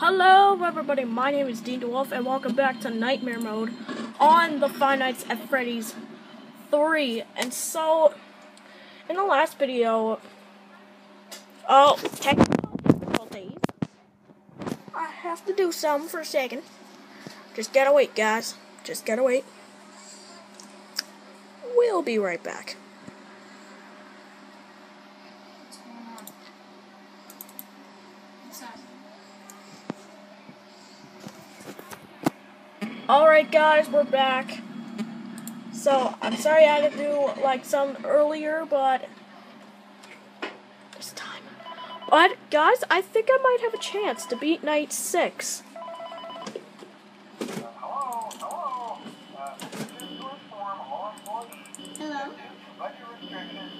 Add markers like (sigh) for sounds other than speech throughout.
Hello, everybody. My name is Dean DeWolfe, and welcome back to Nightmare Mode on the Five Nights at Freddy's 3. And so, in the last video, oh, technical. I have to do something for a second. Just gotta wait, guys. Just gotta wait. We'll be right back. Alright guys, we're back. So, I'm sorry I had to do like some earlier, but this time. But guys, I think I might have a chance to beat night 6. Hello, hello. Uh, this is to inform all Hello. that due to budget restrictions,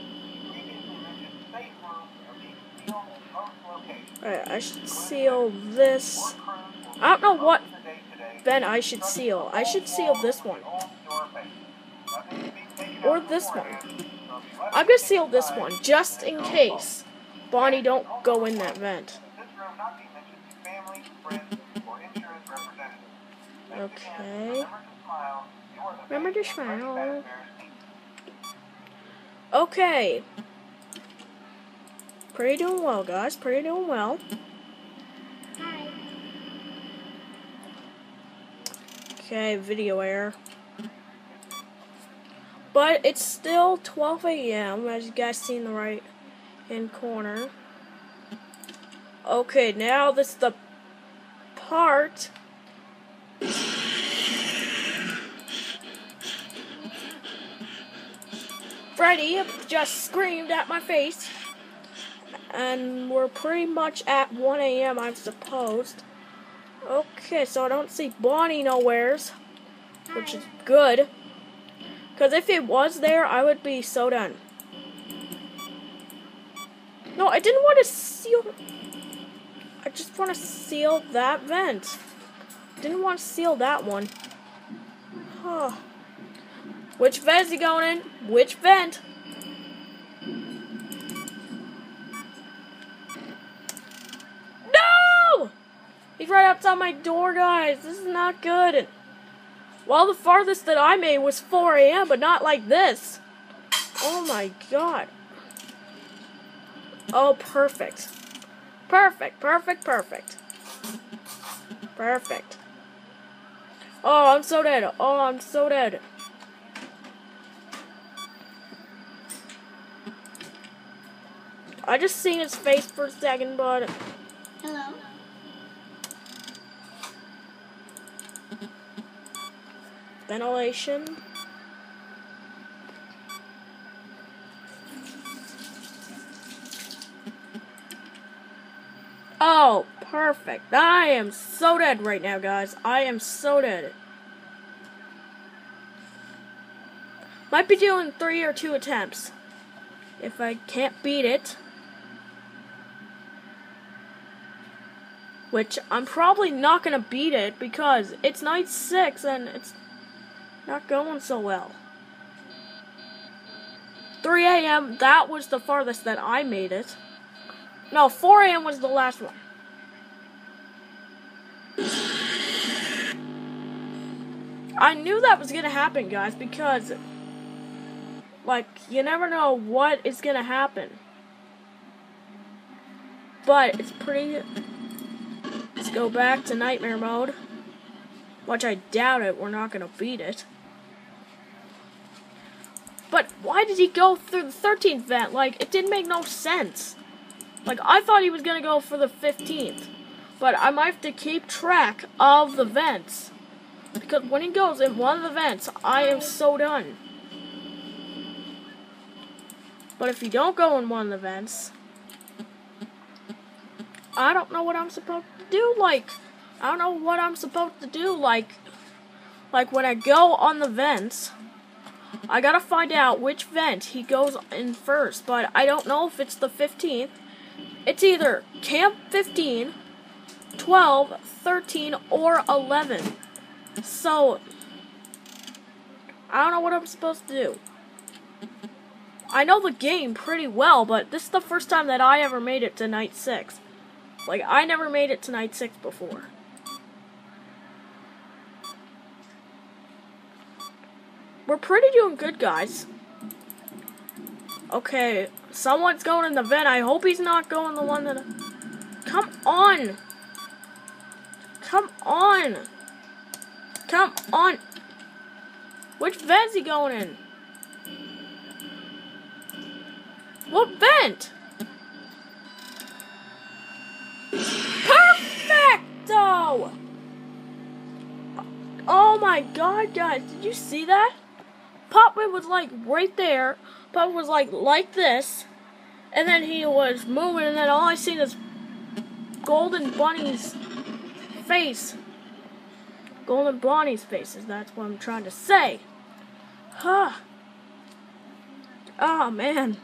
previously mentioned safe rooms are being sealed in most locations. Alright, I should seal this. Work crews will I don't know what vent I should seal. I should seal this one. Or this one. I'm gonna seal this one, just in case Bonnie don't go in that vent. Okay. Remember to smile. Okay. Pretty doing well, guys. Pretty doing well. Okay, video error. But it's still 12 a.m. as you guys see in the right hand corner. Okay, now this is the part. Freddy just screamed at my face. And we're pretty much at 1 a.m., I'm supposed. Okay, so I don't see Bonnie nowheres, which is good. Because if it was there, I would be so done. No, I didn't want to seal. I just want to seal that vent. Didn't want to seal that one. Huh. Which vent is he going in? Which vent? No! Outside my door, guys. This is not good. Well, the farthest that I made was 4 a.m., but not like this. Oh my god. Oh, perfect. Perfect, perfect, perfect. Perfect. Oh, I'm so dead. Oh, I'm so dead. I just seen his face for a second, but Hello. Ventilation. Oh, perfect. I am so dead right now, guys. I am so dead. Might be doing three or two attempts. If I can't beat it. Which I'm probably not gonna beat it because it's night six and it's not going so well. 3 a.m. That was the farthest that I made it. No, 4 a.m. was the last one. I knew that was gonna happen, guys, because like you never know what is gonna happen. But it's pretty Let's go back to nightmare mode. Which I doubt it, we're not gonna beat it. But why did he go through the 13th vent? Like, it didn't make no sense. Like, I thought he was gonna go for the 15th. But I might have to keep track of the vents. Because when he goes in one of the vents, I am so done. But if you don't go in one of the vents, I don't know what I'm supposed to do. Like, I don't know what I'm supposed to do. Like, like when I go on the vents, I gotta find out which vent he goes in first. But I don't know if it's the 15th. It's either Cam 15, 12, 13, or 11. So, I don't know what I'm supposed to do. I know the game pretty well, but this is the first time that I ever made it to night 6. Like, I never made it to night six before. We're pretty doing good, guys. Okay, someone's going in the vent. I hope he's not going the one that. Come on! Come on! Come on! Which vent's he going in? What vent? Perfecto! Oh my god, guys, did you see that? Puppet was like right there. Puppet was like like this. And then he was moving and then all I seen is Golden Bunny's face. Golden Bonnie's faces, that's what I'm trying to say. Huh. Oh man.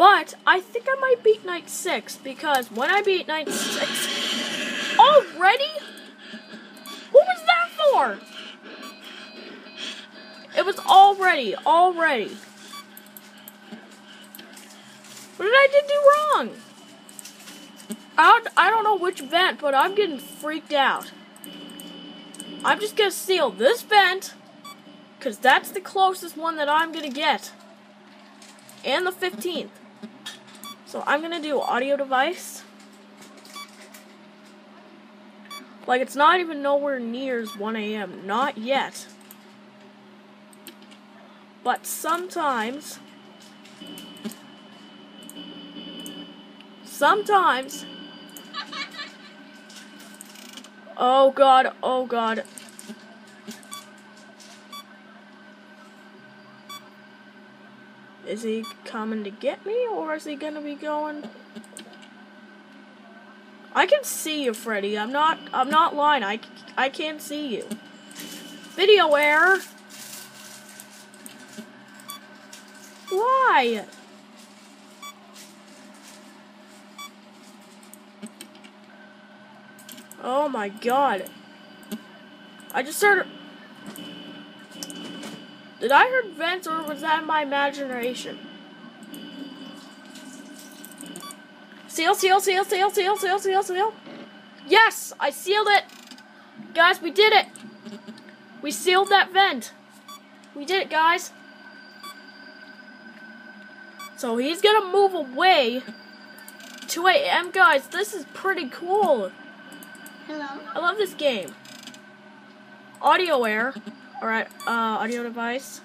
But I think I might beat night six because when I beat night six already? What was that for? It was already, already. What did I do wrong? I don't, I don't know which vent, but I'm getting freaked out. I'm just gonna seal this vent, because that's the closest one that I'm gonna get. And the 15th. So I'm gonna do audio device. Like it's not even nowhere near 1 a.m. Not yet. But sometimes, sometimes, (laughs) oh god, oh god. Is he coming to get me, or is he gonna be going? I can see you, Freddy. I'm not. I'm not lying. I. I can't see you. Video error. Why? Oh my god. I just heard. Did I hear vents or was that my imagination? Seal, seal, seal, seal, seal, seal, seal, seal. Yes, I sealed it. Guys, we did it. We sealed that vent. We did it, guys. So he's gonna move away. 2 a.m. Guys, this is pretty cool. Hello. I love this game. Audio air. Alright, uh, audio device.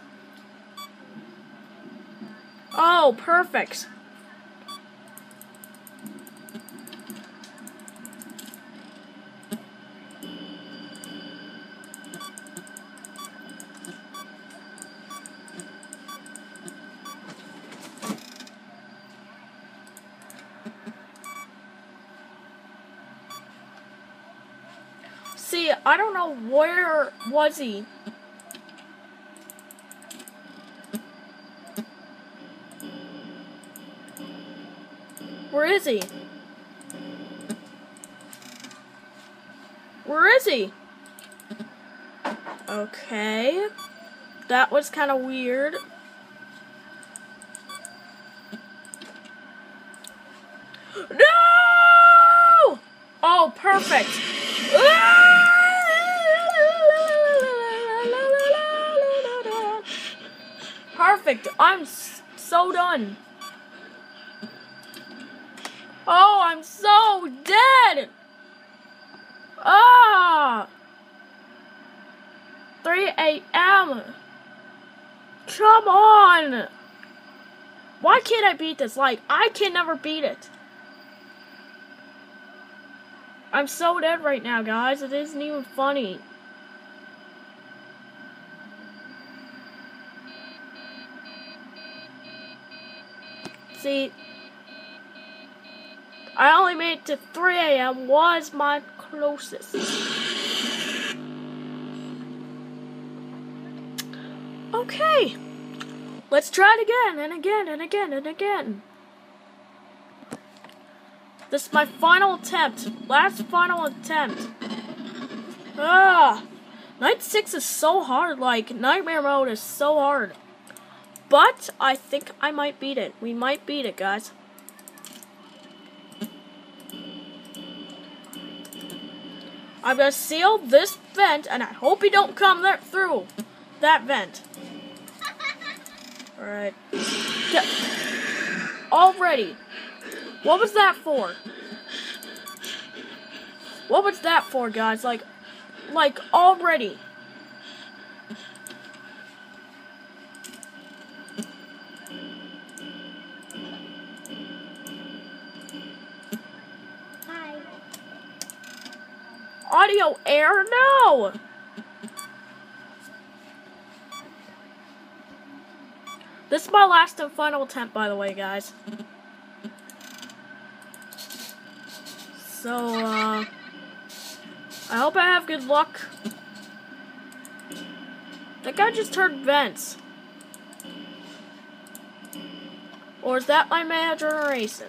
Oh, perfect. See, I don't know where was he. Where is he? Where is he? Okay. That was kind of weird. No! Oh, perfect. Perfect. I'm so done. Oh, I'm so dead. Ah. 3 a.m. Come on. Why can't I beat this? Like, I can never beat it. I'm so dead right now, guys. It isn't even funny. See, I only made it to 3 a.m. was my closest. Okay. Let's try it again and again and again and again. This is my final attempt. Last final attempt. Ah. Night 6 is so hard. Like, Nightmare Mode is so hard. but I think I might beat it. We might beat it, guys. I'm gonna seal this vent, and I hope he don't come there through that vent. Alright. Already. What was that for? What was that for, guys? Like, like already. Audio air? No! This is my last and final attempt, by the way, guys. So, uh, I hope I have good luck. That guy just heard vents. Or is that my imagination?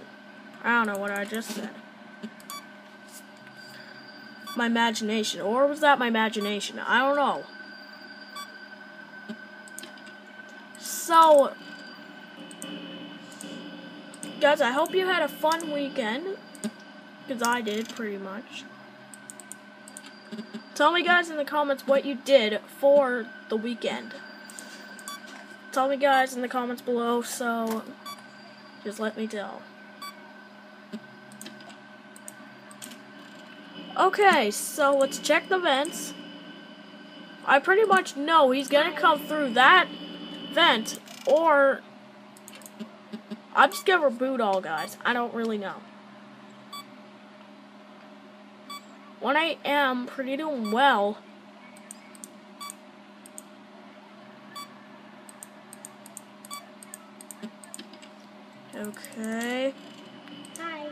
I don't know what I just said. My imagination. Or was that my imagination? I don't know. So, guys, I hope you had a fun weekend. Because I did, pretty much. Tell me, guys, in the comments what you did for the weekend. Tell me, guys, in the comments below, so just let me tell. Okay, so let's check the vents. I pretty much know he's gonna come through that vent, or I'm just gonna reboot all, guys. I don't really know. When I am pretty doing well, okay. Hi.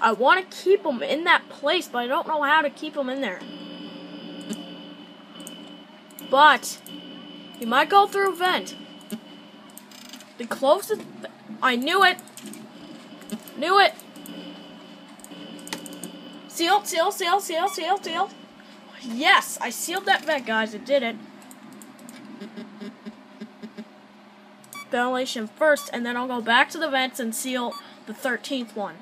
I want to keep him in that place, but I don't know how to keep him in there. But he might go through vent. The closest. I knew it. Knew it. Seal, seal, seal, seal, seal, seal. Yes, I sealed that vent, guys. I did it. Ventilation first, and then I'll go back to the vents and seal the 13th one.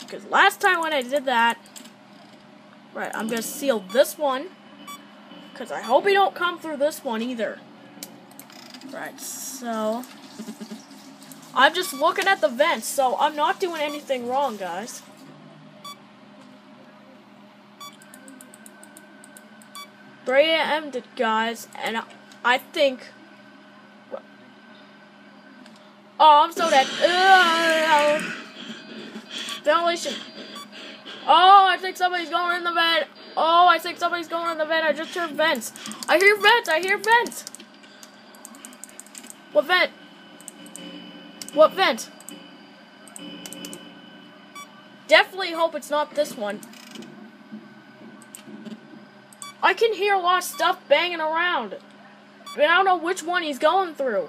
Because last time when I did that, right, I'm going to seal this one. Because I hope he don't come through this one either. Right, so... I'm just looking at the vents, so I'm not doing anything wrong, guys. Three a.m. did guys, and I, think. Oh, I'm so dead. Ventilation. Oh, I think somebody's going in the vent. Oh, I think somebody's going in the vent. I just heard vents. I hear vents. I hear vents. What vent? What vent? Definitely hope it's not this one. I can hear a lot of stuff banging around. But I don't know which one he's going through.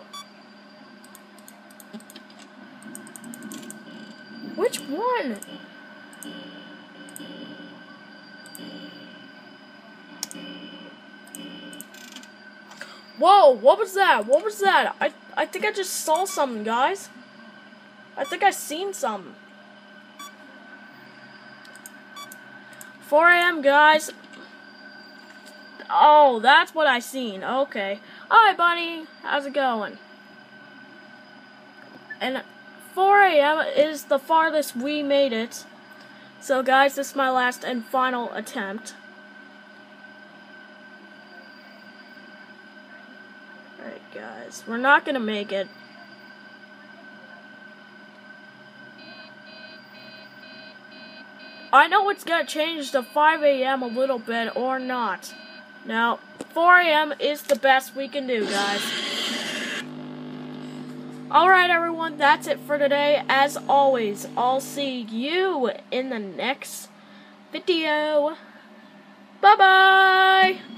Which one? Whoa, what was that? What was that? I I think I just saw something, guys. I think I seen something. 4 a.m. guys. Oh, that's what I seen. Okay. Hi, buddy. How's it going? And 4 a.m. is the farthest we made it. So, guys, this is my last and final attempt. Alright, guys. We're not gonna make it. I know it's gonna change to 5 a.m. a little bit or not. Now, 4 a.m. is the best we can do, guys. Alright, everyone, that's it for today. As always, I'll see you in the next video. Bye bye!